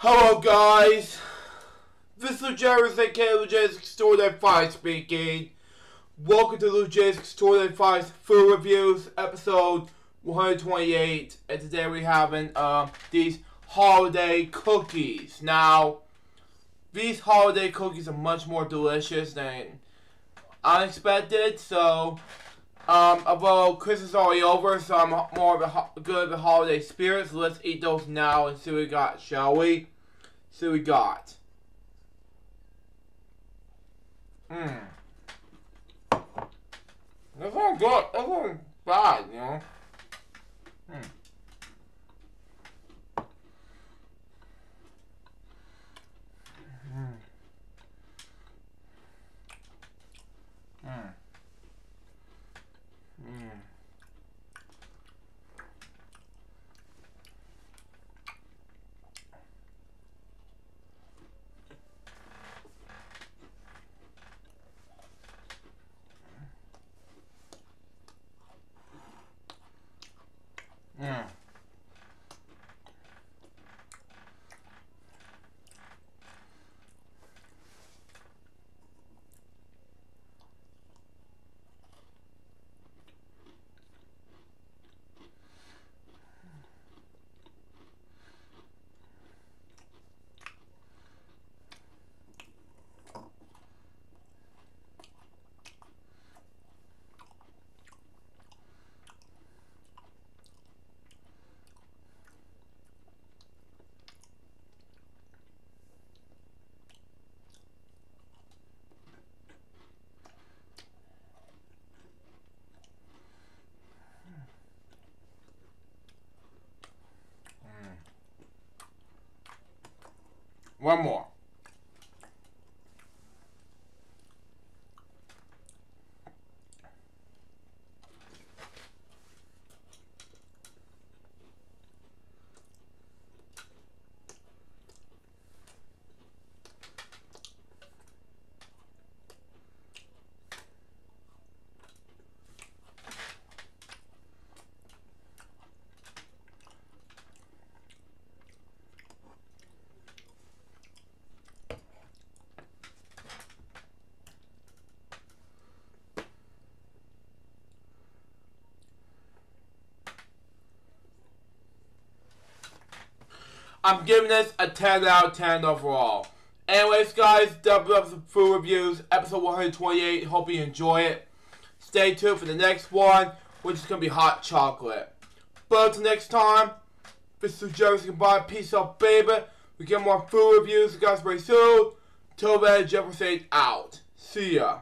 Hello guys, this is Jerry aka Lujays Store 5 speaking. Welcome to Lujays Store 5 Food Reviews episode 128 and today we're having uh, these holiday cookies. Now, these holiday cookies are much more delicious than unexpected so um, although Christmas is already over, so I'm more of a good of the holiday spirit. So let's eat those now and see what we got, shall we? See what we got. Mmm. One more. I'm giving this a 10 out of 10 overall. Anyways, guys, up some food reviews, episode 128. Hope you enjoy it. Stay tuned for the next one, which is going to be hot chocolate. But until next time, this is Jefferson Goodbye. Peace out, baby. We get more food reviews, guys, very soon. Till then, Jefferson out. See ya.